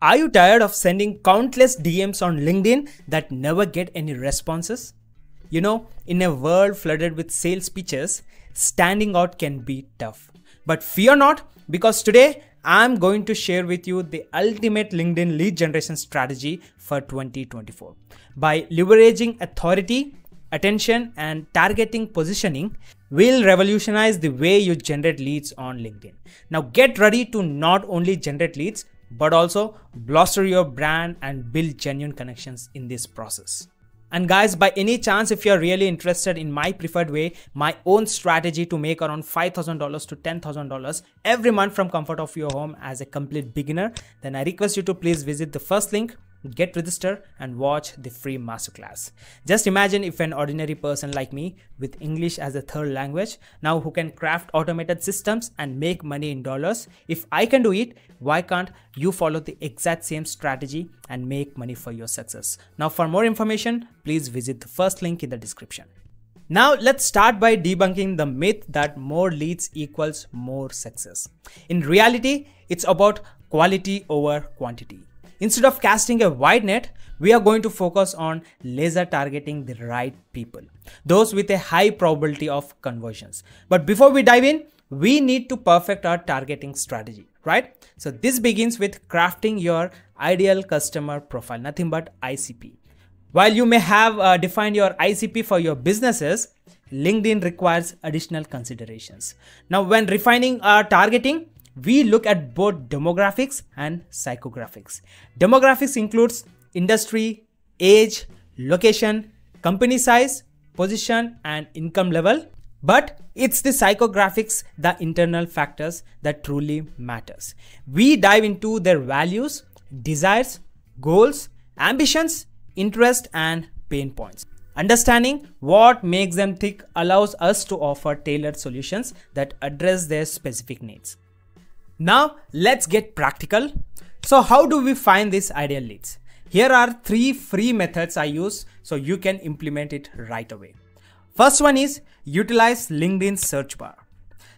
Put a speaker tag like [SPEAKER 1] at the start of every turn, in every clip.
[SPEAKER 1] Are you tired of sending countless DMs on LinkedIn that never get any responses? You know, in a world flooded with sales pitches, standing out can be tough. But fear not, because today I'm going to share with you the ultimate LinkedIn lead generation strategy for 2024. By leveraging authority, attention, and targeting positioning, we'll revolutionize the way you generate leads on LinkedIn. Now, get ready to not only generate leads, but also bolster your brand and build genuine connections in this process. And guys, by any chance, if you're really interested in my preferred way, my own strategy to make around $5,000 to $10,000 every month from comfort of your home as a complete beginner, then I request you to please visit the first link get registered and watch the free masterclass. Just imagine if an ordinary person like me with English as a third language now who can craft automated systems and make money in dollars. If I can do it, why can't you follow the exact same strategy and make money for your success? Now for more information, please visit the first link in the description. Now let's start by debunking the myth that more leads equals more success. In reality, it's about quality over quantity. Instead of casting a wide net, we are going to focus on laser targeting the right people, those with a high probability of conversions. But before we dive in, we need to perfect our targeting strategy, right? So this begins with crafting your ideal customer profile, nothing but ICP. While you may have uh, defined your ICP for your businesses, LinkedIn requires additional considerations. Now, when refining our targeting, we look at both demographics and psychographics. Demographics includes industry, age, location, company size, position, and income level. But it's the psychographics, the internal factors that truly matters. We dive into their values, desires, goals, ambitions, interest, and pain points. Understanding what makes them tick allows us to offer tailored solutions that address their specific needs. Now let's get practical. So how do we find these ideal leads? Here are three free methods I use so you can implement it right away. First one is utilize LinkedIn search bar.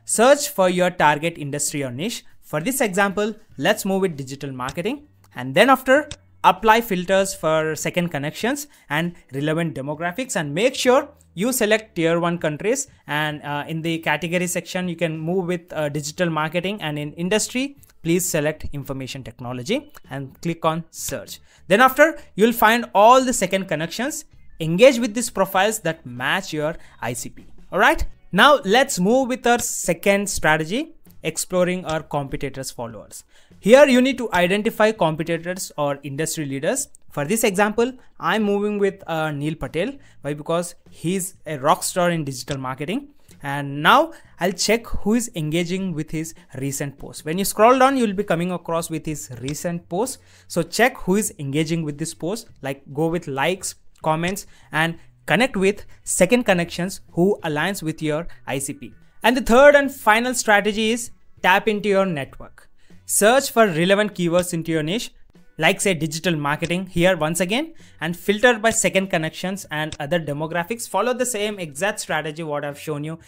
[SPEAKER 1] Search for your target industry or niche. For this example, let's move with digital marketing and then after apply filters for second connections and relevant demographics and make sure you select tier 1 countries. And uh, in the category section you can move with uh, digital marketing. And in industry please select information technology and click on search. Then after you'll find all the second connections. Engage with these profiles that match your icp all right now let's move with our second strategy exploring our competitors followers here you need to identify competitors or industry leaders. For this example, I'm moving with uh, Neil Patel. Why? Because he's a rock star in digital marketing. And now I'll check who is engaging with his recent post. When you scroll down, you'll be coming across with his recent post. So check who is engaging with this post, like go with likes, comments, and connect with second connections who aligns with your ICP. And the third and final strategy is tap into your network. Search for relevant keywords into your niche, like say digital marketing here once again, and filter by second connections and other demographics. Follow the same exact strategy what I've shown you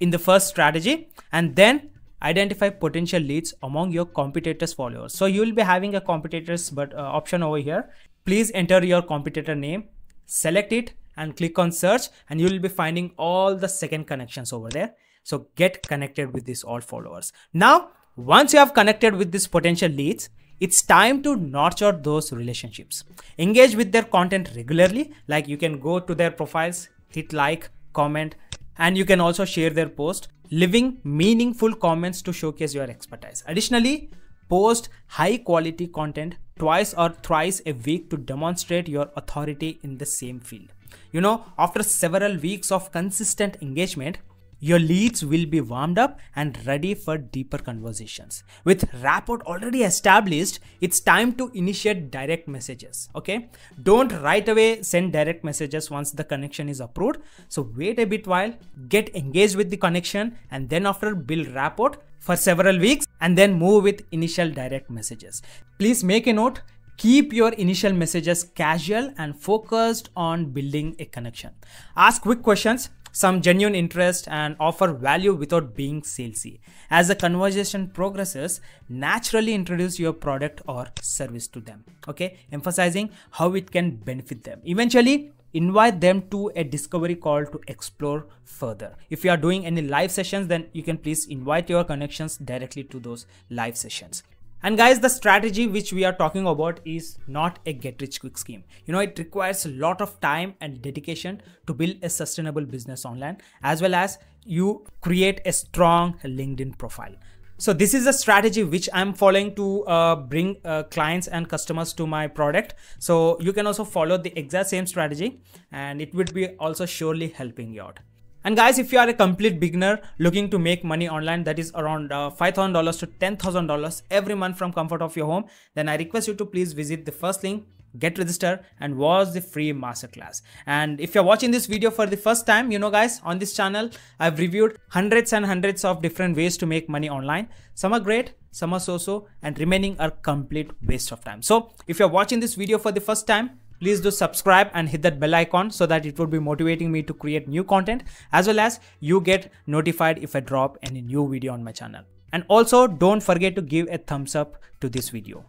[SPEAKER 1] in the first strategy, and then identify potential leads among your competitors followers. So you will be having a competitors but uh, option over here. Please enter your competitor name, select it and click on search and you will be finding all the second connections over there. So get connected with these all followers. Now once you have connected with these potential leads, it's time to nurture those relationships. Engage with their content regularly, like you can go to their profiles, hit like, comment, and you can also share their post, leaving meaningful comments to showcase your expertise. Additionally, post high quality content twice or thrice a week to demonstrate your authority in the same field. You know, after several weeks of consistent engagement, your leads will be warmed up and ready for deeper conversations. With rapport already established, it's time to initiate direct messages. Okay, don't right away send direct messages once the connection is approved. So wait a bit while, get engaged with the connection, and then after build rapport for several weeks and then move with initial direct messages. Please make a note Keep your initial messages casual and focused on building a connection. Ask quick questions some genuine interest and offer value without being salesy. As the conversation progresses, naturally introduce your product or service to them. Okay, emphasizing how it can benefit them. Eventually, invite them to a discovery call to explore further. If you are doing any live sessions, then you can please invite your connections directly to those live sessions. And guys, the strategy which we are talking about is not a get rich quick scheme. You know, it requires a lot of time and dedication to build a sustainable business online, as well as you create a strong LinkedIn profile. So this is a strategy which I'm following to uh, bring uh, clients and customers to my product. So you can also follow the exact same strategy and it would be also surely helping you out. And guys, if you are a complete beginner looking to make money online that is around uh, $5,000 to $10,000 every month from comfort of your home, then I request you to please visit the first link get registered and watch the free masterclass. And if you're watching this video for the first time you know guys on this channel i've reviewed hundreds and hundreds of different ways to make money online. Some are great some are so-so and remaining are complete waste of time. So if you're watching this video for the first time please do subscribe and hit that bell icon so that it would be motivating me to create new content as well as you get notified if I drop any new video on my channel. And also don't forget to give a thumbs up to this video.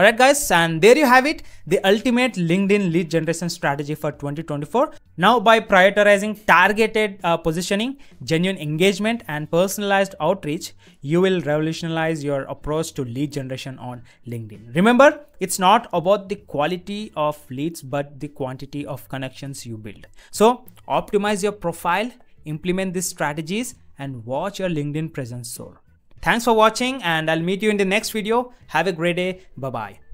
[SPEAKER 1] Alright guys, and there you have it, the ultimate LinkedIn lead generation strategy for 2024. Now by prioritizing targeted uh, positioning, genuine engagement and personalized outreach, you will revolutionize your approach to lead generation on LinkedIn. Remember, it's not about the quality of leads, but the quantity of connections you build. So optimize your profile, implement these strategies and watch your LinkedIn presence soar. Thanks for watching and I'll meet you in the next video. Have a great day. Bye bye.